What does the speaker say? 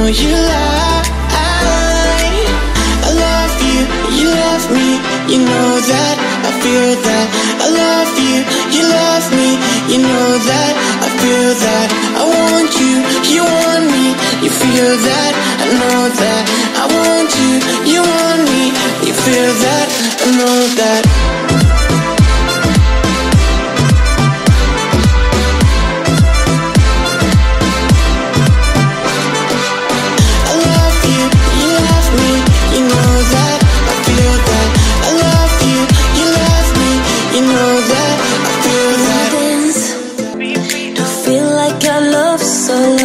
know you lie. I love you, you love me. You know that, I feel that I love you, you love me You know that, I feel that I want you, you want me You feel that, I know that I want you, you want me You feel that, I that so